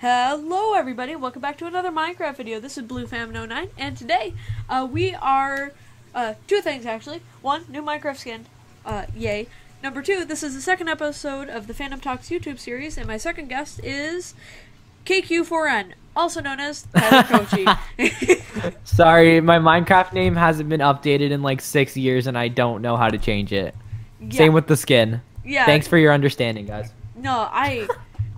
Hello everybody, welcome back to another Minecraft video. This is BlueFam09 and today uh, we are uh, two things actually. One, new Minecraft skin, uh, yay. Number two, this is the second episode of the Phantom Talks YouTube series and my second guest is KQ4N, also known as Tyler Cocci. Sorry, my Minecraft name hasn't been updated in like six years and I don't know how to change it. yeah, Same with the skin. yeah. Thanks for your understanding, guys. No, I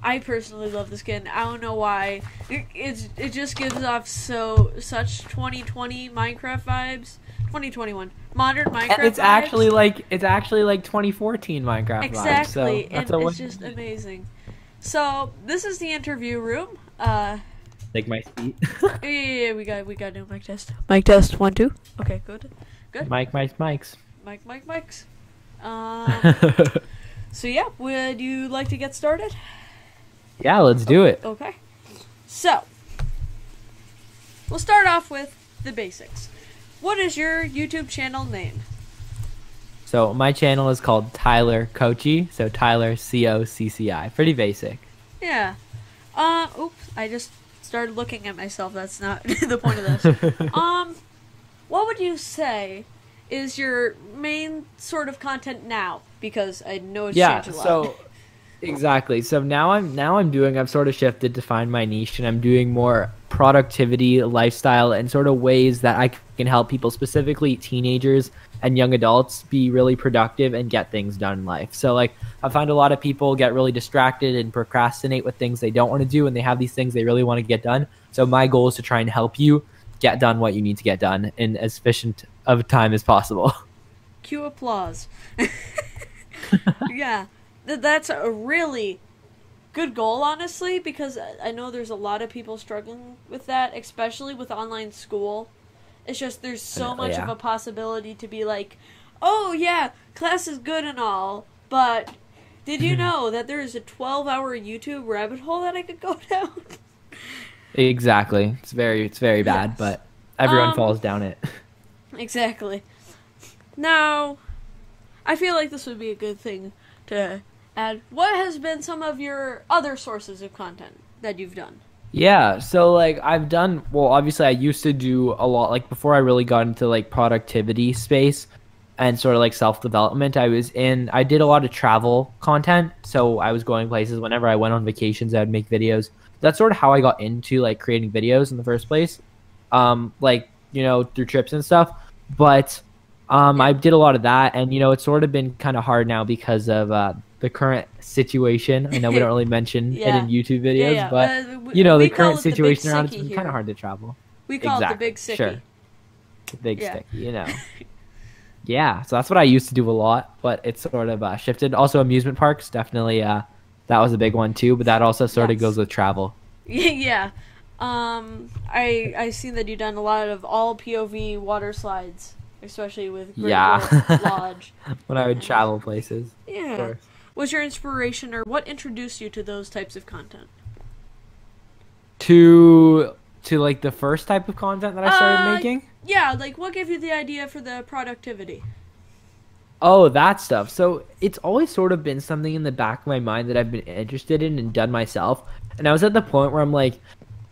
I personally love the skin. I don't know why. It it's, it just gives off so such 2020 Minecraft vibes. 2021 modern Minecraft. And it's vibes. actually like it's actually like 2014 Minecraft exactly, vibes. So and that's a it's just amazing. So this is the interview room. Uh, Take my seat. yeah, yeah, yeah, we got we got new mic test. Mic test one two. Okay, good. Good. Mike, Mike, mics. Mic, mic, mics. Um, so yeah, would you like to get started? Yeah, let's do it. Okay. So, we'll start off with the basics. What is your YouTube channel name? So my channel is called Tyler Cocci. So Tyler C O C C I. Pretty basic. Yeah. Uh, oops, I just started looking at myself. That's not the point of this. um, what would you say is your main sort of content now? Because I know it's yeah changed a lot. so exactly. So now i'm now i'm doing i've sort of shifted to find my niche and i'm doing more productivity lifestyle and sort of ways that i can help people specifically teenagers and young adults be really productive and get things done in life. So like i find a lot of people get really distracted and procrastinate with things they don't want to do and they have these things they really want to get done. So my goal is to try and help you get done what you need to get done in as efficient of time as possible. Cue applause. yeah, that's a really good goal, honestly, because I- know there's a lot of people struggling with that, especially with online school. It's just there's so much of a possibility to be like, oh yeah, class is good and all, but did you know that there is a 12 hour YouTube rabbit hole that I could go down? Exactly. It's very it's very bad, Yes. but everyone Um, falls down it. Exactly. Now, I feel like this would be a good thing to add. What has been some of your other sources of content that you've done? Yeah, so like I've done well obviously I used to do a lot like before I really got into like productivity space and sort of like self-development, I was in I did a lot of travel content. So I was going places whenever I went on vacations, I would make videos. That's sort of how I got into like creating videos in the first place. Um like, you know, through trips and stuff. But um I did a lot of that and you know, it's sort of been kind of hard now because of uh the current situation. I know we don't really mention Yeah. it in YouTube videos, but uh, you know the current it the situation around it's kind of hard to travel. We call it the Exactly, big sicky. sure. The big Yeah. stick, you know. yeah, so that's what I used to do a lot, but it's sort of uh, shifted. Also, amusement parks definitely. Uh, that was a big one too, but that also sort of goes with travel. yeah. Um, I I seen that you've done a lot of all POV water slides, especially with Great Yeah. Lodge. when I would travel places. Of Yeah. What's your inspiration, or what introduced you to those types of content? To to like the first type of content that I started Uh, making. Yeah, like what gave you the idea for the productivity? Oh, that stuff. So it's always sort of been something in the back of my mind that I've been interested in and done myself. And I was at the point where I'm like,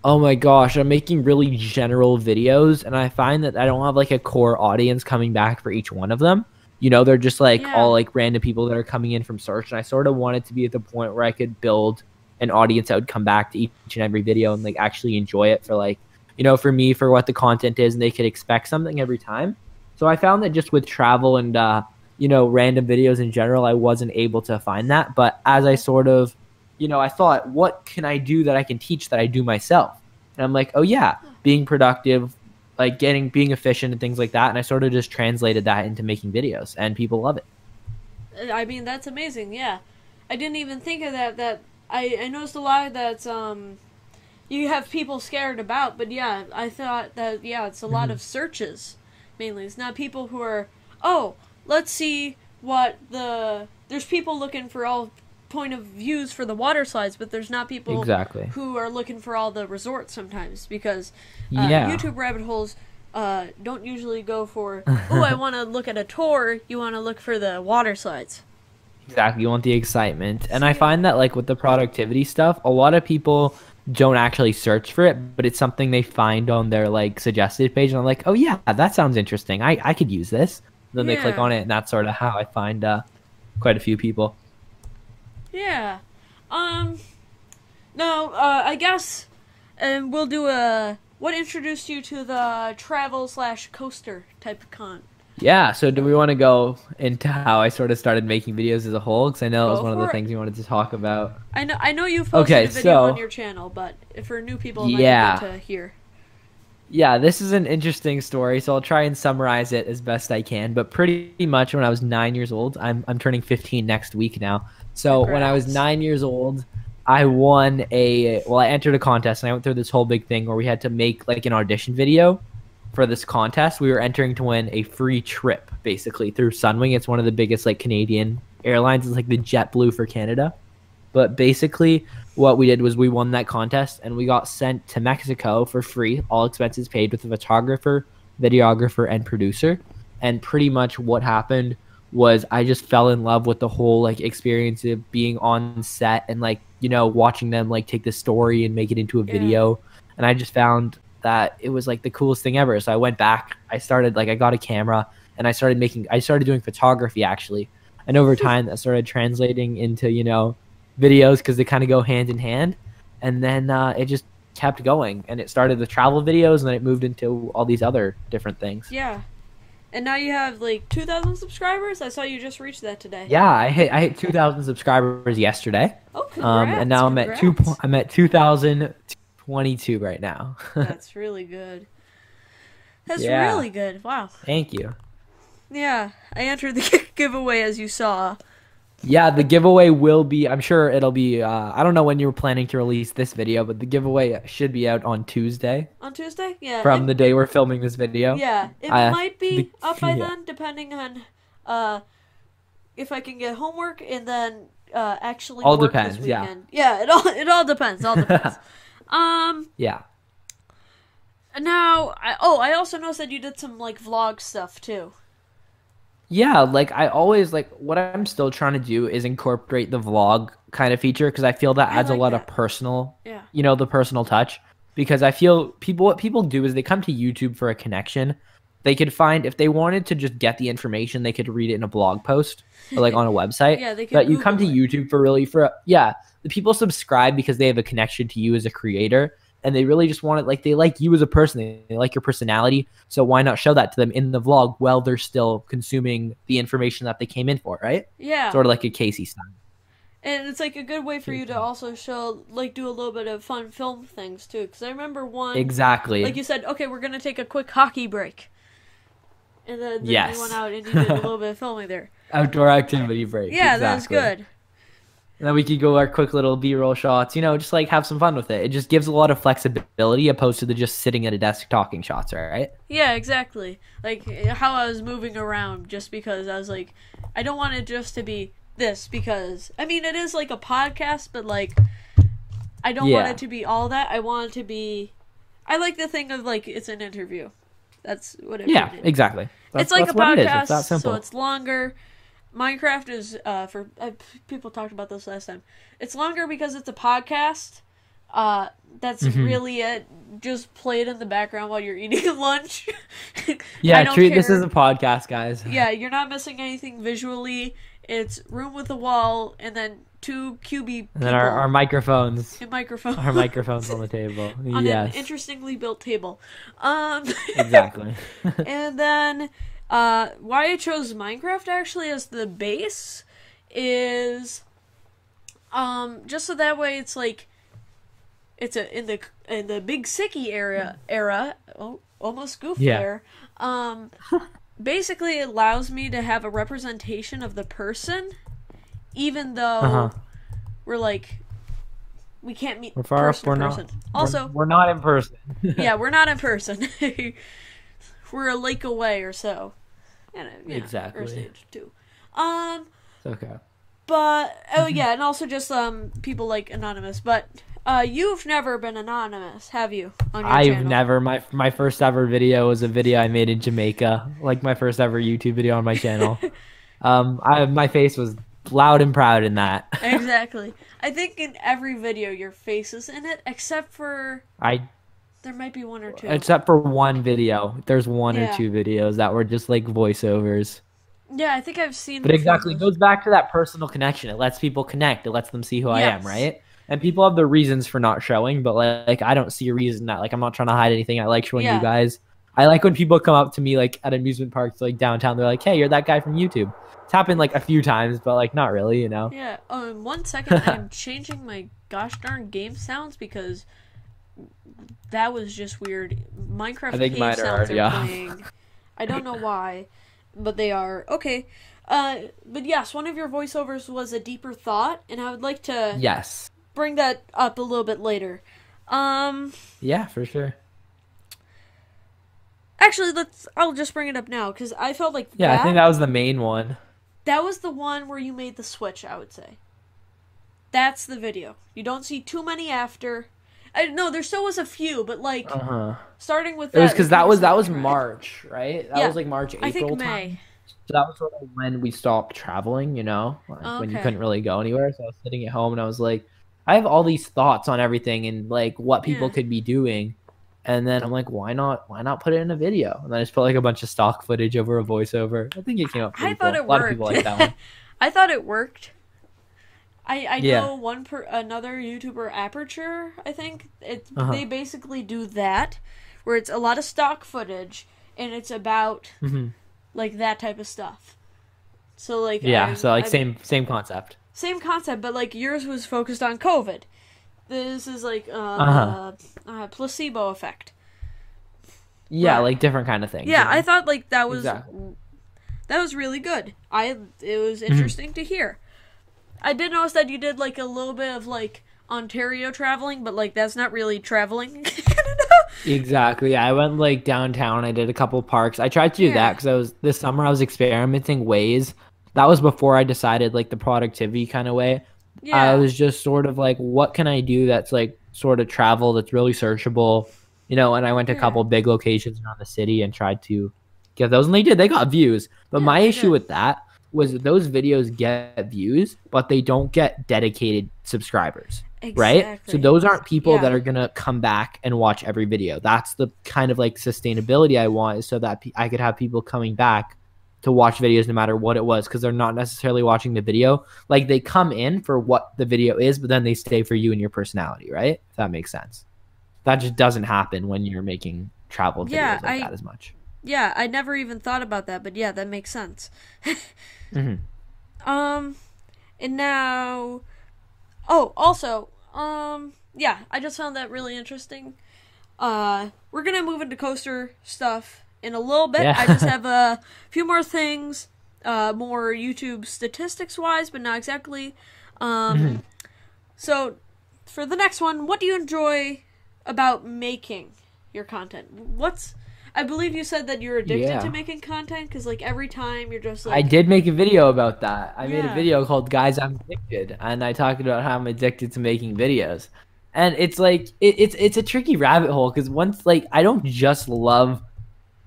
oh my gosh, I'm making really general videos, and I find that I don't have like a core audience coming back for each one of them. You know, they're just like Yeah. all like random people that are coming in from search. And I sort of wanted to be at the point where I could build an audience that would come back to each and every video and like actually enjoy it for like, you know, for me, for what the content is, and they could expect something every time. So I found that just with travel and uh, you know, random videos in general, I wasn't able to find that. But as I sort of, you know, I thought, what can I do that I can teach that I do myself? And I'm like, oh yeah, being productive, like getting being efficient and things like that. And I sort of just translated that into making videos, and people love it. Uh, I mean, that's amazing. Yeah, I didn't even think of that. That I I noticed a lot that um, you have people scared about. But yeah, I thought that yeah, it's a lot Mm-hmm. of searches mainly. It's not people who are oh, let's see what the there's people looking for all point of views for the water slides, but there's not people Exactly. who are looking for all the resorts sometimes because uh, Yeah. YouTube rabbit holes uh, don't usually go for oh I want to look at a tour. You want to look for the water slides. Exactly. You want the excitement. And I find that like with the productivity stuff, a lot of people don't actually search for it, but it's something they find on their like suggested page, and I'm like, oh yeah, that sounds interesting. I I could use this. Then they click on it, and that's sort of how I find uh, quite a few people. Yeah. Um. No. Uh. I guess. And we'll do a. What introduced you to the travel slash coaster type of con? Yeah. So do we want to go into how I sort of started making videos as a whole? Because I know it was one of the it. things we wanted to talk about. I know. I know you've posted Okay, a video so- on your channel, but for new people, it might Yeah. to hear. Yeah, this is an interesting story, so I'll try and summarize it as best I can. But pretty much when I was nine years old, I'm I'm turning 15 next week now. So when I was nine years old, I won a well, I entered a contest and I went through this whole big thing where we had to make like an audition video for this contest. We were entering to win a free trip basically through Sunwing. It's one of the biggest like Canadian airlines. It's like the JetBlue for Canada. But basically, what we did was we won that contest and we got sent to Mexico for free, all expenses paid with a photographer, videographer, and producer. And pretty much what happened was I just fell in love with the whole like experience of being on set and like, you know, watching them like take the story and make it into a Yeah. video. And I just found that it was like the coolest thing ever. So I went back, I started like I got a camera and I started making I started doing photography actually. And over time that started translating into, you know, videos because they kind of go hand in hand. And then uh, it just kept going and it started the travel videos and then it moved into all these other different things. Yeah. And now you have like 2,000 subscribers. I saw you just reached that today. Yeah, I hit I hit 2,000 subscribers yesterday, Oh, congrats. um, and now I'm at two. po- I'm at 2,022 right now. That's really good. That's Yeah. really good. Wow. Thank you. Yeah, I entered the giveaway as you saw. Yeah, the giveaway will be. I'm sure it'll be. Uh, I don't know when you were planning to release this video, but the giveaway should be out on Tuesday On Tuesday? Yeah. from it- the day we're filming this video. Yeah, it Uh, might be the- up by yeah. then, depending on uh, if I can get homework and then uh, actually All depends, yeah. Yeah, it all it all depends. All depends. um. Yeah. Now, I, oh, I also noticed that you did some like vlog stuff too. Yeah, like I always like what I'm still trying to do is incorporate the vlog kind of feature because I feel that adds like a lot that. of personal, Yeah. you know, the personal touch. Because I feel people what people do is they come to YouTube for a connection. They could find if they wanted to just get the information, they could read it in a blog post or like on a website. Yeah, they could but you come to it. YouTube for really for yeah, the people subscribe because they have a connection to you as a creator and they really just want it like they like you as a person, they, like your personality. So why not show that to them in the vlog while they're still consuming the information that they came in for, right? Yeah, Sort of like a Casey style. and it's like a good way for you to also show like do a little bit of fun film things too. Because I remember one Exactly. like you said, okay, we're gonna take a quick hockey break, and then, then Yes. you went out and you did a little bit of filming there. Outdoor activity break. Yeah, that was good. And then we could go our quick little B-roll shots, you know, just like have some fun with it. It just gives a lot of flexibility opposed to the just sitting at a desk talking shots, right? Yeah, exactly. Like how I was moving around just because I was like, I don't want it just to be this because I mean it is like a podcast, but like I don't want it to be all that. I want it to be. I like the thing of like it's an interview. That's what it Yeah, exactly. That's, it's like a what it podcast, It's so it's longer. Minecraft is uh, for uh, people talked about this last time. It's longer because it's a podcast. Uh, that's Mhm. really it. Just play it in the background while you're eating lunch. Yeah, treat this care. as a podcast, guys. yeah, you're not missing anything visually. It's room with a wall and then two QB people And then our, our microphones, and microphone our microphones on the table. on yes, an interestingly built table. Um, exactly. and then uh, why I chose Minecraft actually as the base is um just so that way it's like it's a in the in the big sicky era era oh almost goofy Yeah. there um basically it allows me to have a representation of the person even though Uh-huh. we're like we can't meet We're far person we're to not. person we're- also we're, not in person. yeah, we're not in person. we're a lake away or so. And, uh, know, Exactly. Or stage two. Um, okay. but oh yeah, and also just um people like anonymous. But uh, you've never been anonymous, have you? On your I've channel? never my my first ever video was a video I made in Jamaica, like my first ever YouTube video on my channel. um, I my face was loud and proud in that. exactly. I think in every video your face is in it, except for I there might be one or two. except for one video. There's one Yeah. or two videos that were just like voiceovers. yeah, I think I've seen. But exactly, it goes back to that personal connection. It lets people connect. It lets them see who I am, right? And people have the reasons for not showing, but like, like, I don't see a reason that like I'm not trying to hide anything. I like showing Yeah. you guys. I like when people come up to me like at amusement parks like downtown. They're like, "Hey, you're that guy from YouTube." It's happened like a few times, but like not really, you know. Yeah. Oh, in one second, I'm changing my gosh darn game sounds because that was just weird. Minecraft I think mine are sounds already are off. playing. I don't know why, but they are okay. Uh, but yes, one of your voiceovers was a deeper thought, and I would like to Yes. bring that up a little bit later. Um, Yeah, for sure. actually, let's. I'll just bring it up now because I felt like Yeah, that, I think that was the main one. that was the one where you made the switch. I would say that's the video. You don't see too many after. I no, there still was a few, but like Uh huh. starting with It was that, because that was that was. March, right? That Yeah, was like March, April I think time. May. So that was sort of when we stopped traveling, you know, like when you couldn't really go anywhere. So I was sitting at home and I was like, I have all these thoughts on everything and like what people Yeah. could be doing. And then I'm like, why not? Why not put it in a video? And then I just put like a bunch of stock footage over a voiceover. I think it came out. I thought cool. it a lot worked. of people like that one. I thought it worked. I I Yeah. know one per another YouTuber Aperture. I think it Uh-huh. they basically do that, where it's a lot of stock footage and it's about Mhm. like that type of stuff. So like Yeah. I- so like I- same same concept. same concept, but like yours was focused on COVID. This is like uh, Uh-huh. uh placebo effect. Yeah, Right. like different kind of things. Yeah? I thought like that was Exactly. that was really good. I it was Mm-hmm. interesting to hear. I did notice that you did like a little bit of like Ontario traveling, but like that's not really traveling. I don't know. Exactly. Yeah, I went like downtown. I did a couple parks. I tried to do that because I was this summer. I was experimenting ways. That was before I decided like the productivity kind of way. Yeah, I was just sort of like, what can I do that's like sort of travel that's really searchable, you know? And I went to a couple big locations around the city and tried to get those, and they did. They got views. But Yeah, my issue with that was those videos get views, but they don't get dedicated subscribers right? So those aren't people Yeah. that are gonna come back and watch every video. That's the kind of like sustainability I want, is so that I could have people coming back to watch videos no matter what it was, because they're not necessarily watching the video. Like they come in for what the video is, but then they stay for you and your personality, right? If that makes sense. That just doesn't happen when you're making travel videos Yeah, like I- that as much. Yeah, I never even thought about that, but yeah, that makes sense. hmm Um, and now, oh, also, um, yeah, I just found that really interesting. Uh, we're gonna move into coaster stuff in a little bit. Yeah. I just have a few more things, uh, more YouTube statistics wise, but not exactly. Um, Mhm. so for the next one, what do you enjoy about making your content? What's I believe you said that you're addicted Yeah. to making content because, like, every time you're just like, I did make a video about that. I made a video called "Guys, I'm Addicted," and I talked about how I'm addicted to making videos. And it's like it, it's it's a tricky rabbit hole because once like I don't just love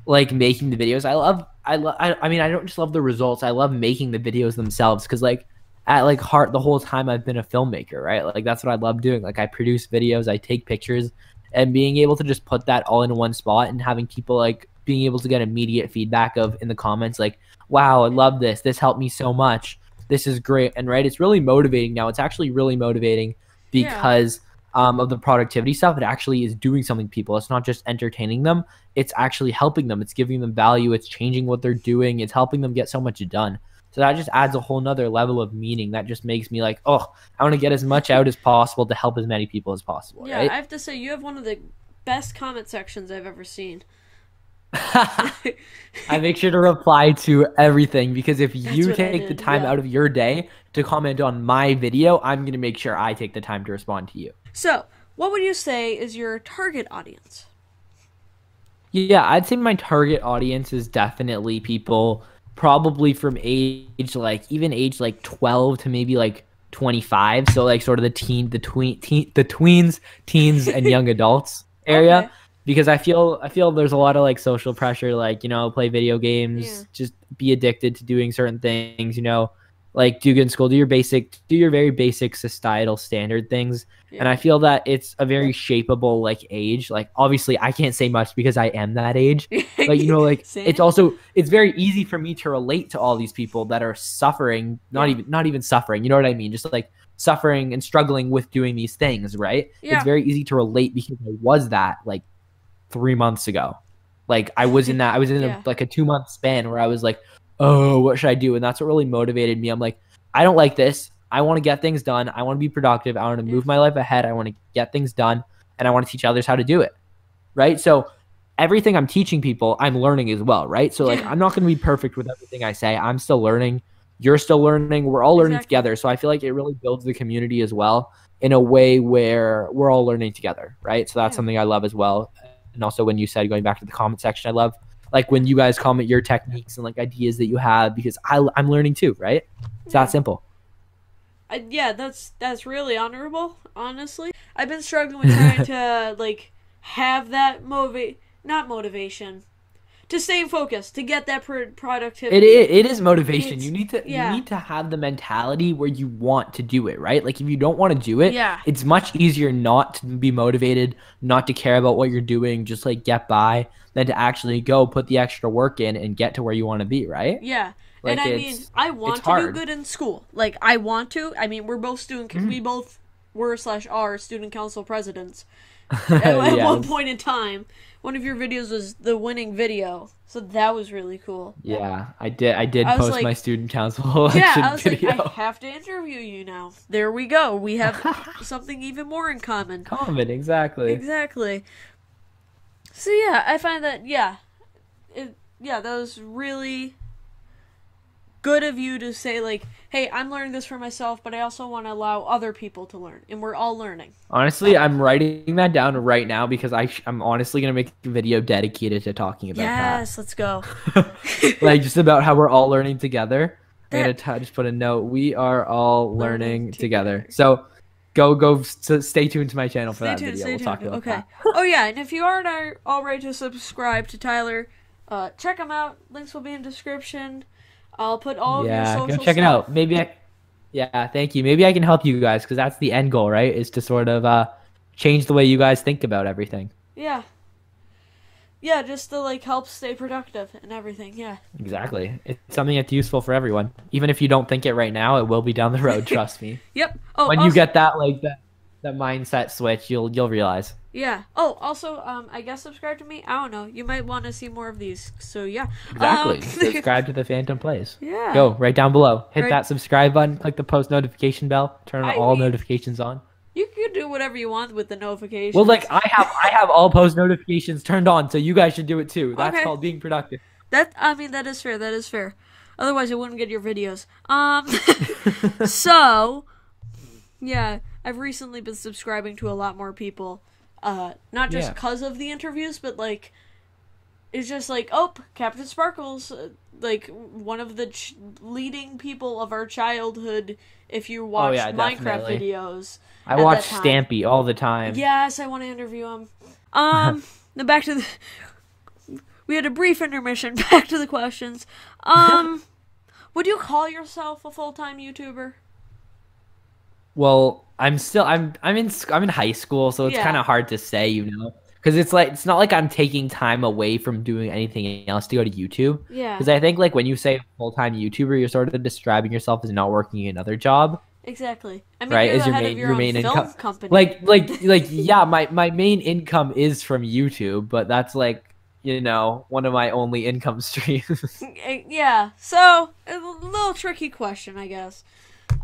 like making the videos. I love I love I, I mean I don't just love the results. I love making the videos themselves because like at like heart the whole time I've been a filmmaker, right? Like that's what I love doing. Like I produce videos, I take pictures, and being able to just put that all in one spot and having people like being able to get immediate feedback of in the comments like wow i love this. This helped me so much. This is great. And right it's really motivating now. It's actually really motivating Yeah. because um, of the productivity stuff. It actually is doing something to people. It's not just entertaining them. It's actually helping them. It's giving them value. It's changing what they're doing. It's helping them get so much done so that just adds a whole nother level of meaning that just makes me like oh i want to get as much out as possible to help as many people as possible yeah, right I have to say you have one of the best comment sections I've ever seen. I make sure to reply to everything because if That's you take the time yeah. out of your day to comment on my video, I'm going to make sure I take the time to respond to you. so, what would you say is your target audience? Yeah, I'd say my target audience is definitely people probably from age like even age like 12 to maybe like 25, so like sort of the teen the tween teen, the tweens, teens and young adults area. Okay. because I feel I feel there's a lot of like social pressure, like you know, play video games, Yeah. just be addicted to doing certain things, you know, like do good in school, do your basic, do your very basic societal standard things. And I feel that it's a very shapeable like age. Like obviously I can't say much because I am that age. But you know, like it's also it's very easy for me to relate to all these people that are suffering, not Yeah. even not even suffering. You know what I mean? Just like suffering and struggling with doing these things, right? Yeah. It's very easy to relate because I was that like three months ago. Like I was in that I was in Yeah. a, like a two month span where I was like, oh, what should I do? And that's what really motivated me. I'm like, I don't like this. I want to get things done. I want to be productive. I want to move my life ahead. I want to get things done and I want to teach others how to do it. Right? So everything I'm teaching people, I'm learning as well, right? So like I'm not going to be perfect with everything I say. I'm still learning. You're still learning. We're all learning Exactly. together. So I feel like it really builds the community as well in a way where we're all learning together, right? So that's Yeah. something I love as well. And also when you said going back to the comment section, I love like when you guys comment your techniques and like ideas that you have because I, I'm learning too, right? It's Yeah. that simple. Uh, yeah, that's that's really honorable. Honestly, I've been struggling with trying to like have that motivate, not motivation, to stay focused, to get that pro- productivity. It is, it is motivation. It's- you need to yeah. you need to have the mentality where you want to do it, right? Like if you don't want to do it, Yeah. it's much easier not to be motivated, not to care about what you're doing, just like get by, than to actually go put the extra work in and get to where you want to be, right? Yeah. Like, and I mean, I want to do good in school. Like, I want to. I mean, we're both student. Mm-hmm. We both were slash are student council presidents. at, at one point in time, one of your videos was the winning video, so that was really cool. Yeah, I did. I did I post like- my student council election Yeah, I was video. like, I have to interview you now. There we go. We have something even more in common. Common, exactly. Exactly. So yeah, I find that yeah, it, yeah, that was really good of you to say like, hey, I'm learning this for myself, but I also want to allow other people to learn, and we're all learning. Honestly, I'm writing that down right now because I sh- I'm honestly gonna make a video dedicated to talking about Yes, let's go. like just about how we're all learning together. I'm gonna That- just put a note. We are all Learning learning, together. together. So go go stay tuned to my channel for Stay that tuned. video. We'll tuned. talk about okay. that. oh yeah, and if you aren't already to subscribe to Tyler, uh, check him out. Links will be in description. I'll put all of your yeah, social go check it out. Maybe I, yeah, thank you. Maybe I can help you guys because that's the end goal, right? Is to sort of uh, change the way you guys think about everything. Yeah. Yeah, just to like help stay productive and everything. Yeah. Exactly. It's something that's useful for everyone. Even if you don't think it right now, it will be down the road. Trust me. Yep. Oh, when you get that like that that mindset switch, you'll you'll realize. Yeah. Oh, also, um, I guess subscribe to me. I don't know. You might want to see more of these. So yeah. Exactly. Um, subscribe to the Phantom Plays. yeah. Go right down below. Hit Right- that subscribe button. Click the post notification bell. Turn I all mean- notifications on. You can do whatever you want with the notifications. Well, like I have I have all post notifications turned on, so you guys should do it too. That's Okay. called being productive. that. I mean, that is fair. That is fair. Otherwise, I wouldn't get your videos. Um. so, yeah, I've recently been subscribing to a lot more people. Uh, not just Yeah. because of the interviews, but like, it's just like, oh, Captain Sparkles, uh, like one of the ch- leading people of our childhood. If you watch Oh, yeah, Minecraft definitely. videos, I At watch. Stampy all the time. yes, I want to interview him. Um, then back to the. We had a brief intermission. Back to the questions. Um, would you call yourself a full time YouTuber? Well, I'm still I'm I'm in I'm in high school, so it's Yeah. kind of hard to say, you know, because it's like it's not like I'm taking time away from doing anything else to go to YouTube. Yeah, Because I think like when you say full time YouTuber, you're sort of describing yourself as not working another job. exactly. I mean, Right, is your main- your, your main income- company. Like like like yeah, my my main income is from YouTube, but that's like you know one of my only income streams. Eh, yeah. So a little tricky question, I guess.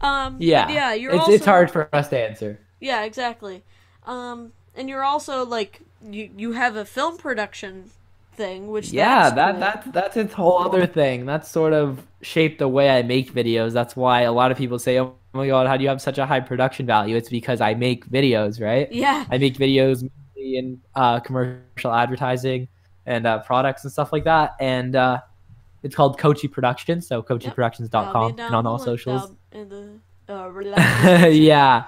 Um, yeah, yeah. You're it's also, it's hard for us to answer. Yeah, exactly. Um, and you're also like you you have a film production thing, which Yeah, that's that cool. that's that's its whole other thing. That's sort of shaped the way I make videos. That's why a lot of people say, "Oh my god, how do you have such a high production value?" It's because I make videos, right? yeah. I make videos mainly in uh, commercial advertising and uh, products and stuff like that. And uh, it's called Cocci Productions, so Yep. Cocciproductions.com be and on all socials. the uh, yeah.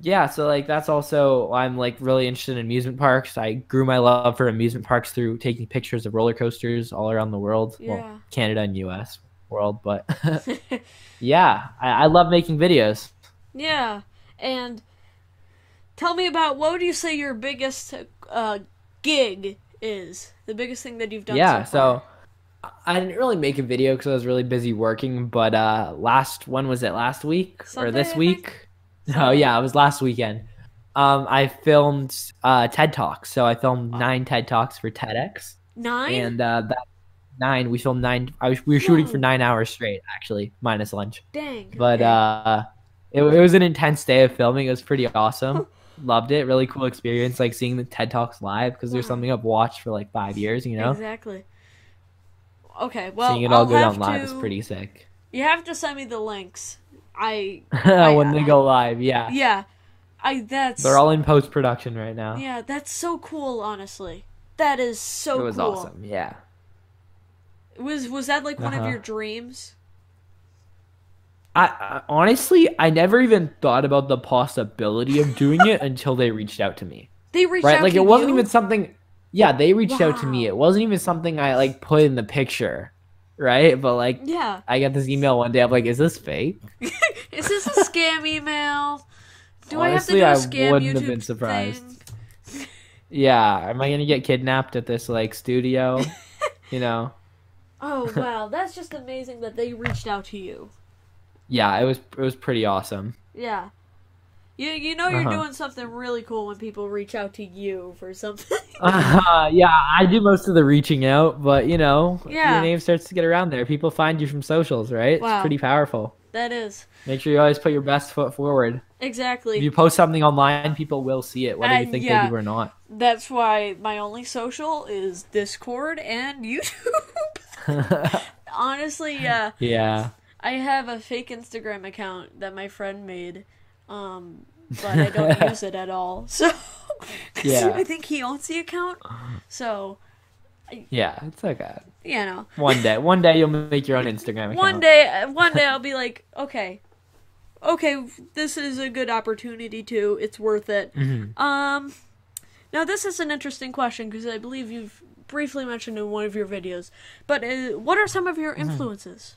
Yeah, so like that's also I'm like really interested in amusement parks. I grew my love for amusement parks through taking pictures of roller coasters all around the world. Yeah. Well, Canada and US. world. But yeah, I, I love making videos. yeah, and tell me about what would you say your biggest uh, gig is? The biggest thing that you've done. yeah, so, far. so I didn't really make a video because I was really busy working. But uh, last when was it? Last week or this week? Oh yeah, it was last weekend. Um, I filmed uh, TED Talks. So I filmed nine TED Talks for TEDx, nine. and uh, that nine we filmed nine. I was, we were shooting for nine hours straight, actually, minus lunch. Dang. But uh, it, it was an intense day of filming. It was pretty awesome. Loved it. Really cool experience, like seeing the TED Talks live because there's something I've watched for like five years. You know, Exactly. Okay, well, seeing it all I'll go down live is to- pretty sick. You have to send me the links. I when they go live, yeah. yeah, I that's They're all in post production right now. yeah. That's so cool. Honestly, that is so it was cool. awesome. Yeah. Was was that like one of Uh-huh. your dreams? I, I honestly, I never even thought about the possibility of doing it until they reached out to me. They reached out, Right? out Like it wasn't you? even something. Yeah, they reached out to me. It wasn't even something I like put in the picture, right? But like, Yeah. I got this email one day. I'm like, is this fake? Is this a scam email? Do Honestly, I I have to do a scam wouldn't YouTube have been surprised. Yeah. Am I gonna get kidnapped at this like studio? you know? Oh wow, that's just amazing that they reached out to you. Yeah, it was it was pretty awesome. Yeah. You you know you're Uh-huh. doing something really cool when people reach out to you for something. Uh, yeah, I do most of the reaching out, but you know, Yeah. your name starts to get around there. People find you from socials, right? Wow. It's pretty powerful. that is. Make sure you always put your best foot forward. Exactly. If you post something online, people will see it, whether Uh, you think yeah. they do or not. That's why my only social is Discord and YouTube. Honestly, uh, yeah. I have a fake Instagram account that my friend made, um, but I don't use it at all. So Yeah. I think he owns the account. So, Yeah, it's okay. you know, One day, one day you'll make your own Instagram account. one day, uh, one day I'll be like, okay, okay, this is a good opportunity too. It's worth it. Mhm. Um, now this is an interesting question because I believe you've briefly mentioned in one of your videos. But uh, what are some of your Mm-hmm. influences?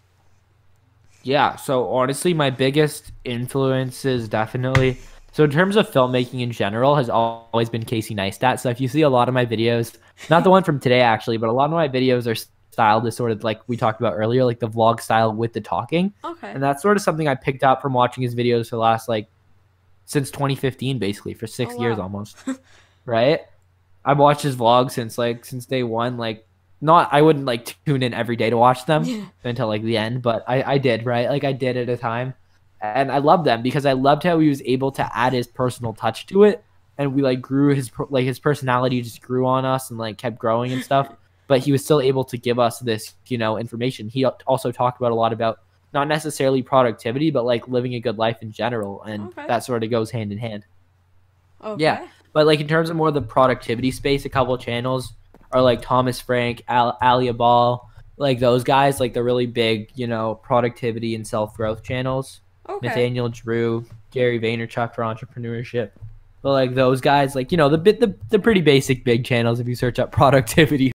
Yeah, so honestly, my biggest influences definitely. So in terms of filmmaking in general, has always been Casey Neistat. So if you see a lot of my videos, not the one from today actually, but a lot of my videos are styled as sort of like we talked about earlier, like the vlog style with the talking, Okay. and that's sort of something I picked up from watching his videos for the last like since 2015, basically for six Oh, years almost. right? I've watched his vlog since like since day one. Like, not I wouldn't like tune in every day to watch them Yeah. until like the end, but I I did right. Like I did at a time, and I loved them because I loved how he was able to add his personal touch to it, and we like grew his like his personality just grew on us and like kept growing and stuff. But he was still able to give us this you know information. He also talked about a lot about not necessarily productivity, but like living a good life in general, and Okay. that sort of goes hand in hand. Okay. Yeah. But like in terms of more the productivity space, a couple of channels are like Thomas Frank, Al- Ali Abdaal, like those guys, like the really big, you know, productivity and self growth channels. Okay. Nathaniel Drew, Gary Vaynerchuk for entrepreneurship. But like those guys, like you know, the bit the, the pretty basic big channels if you search up productivity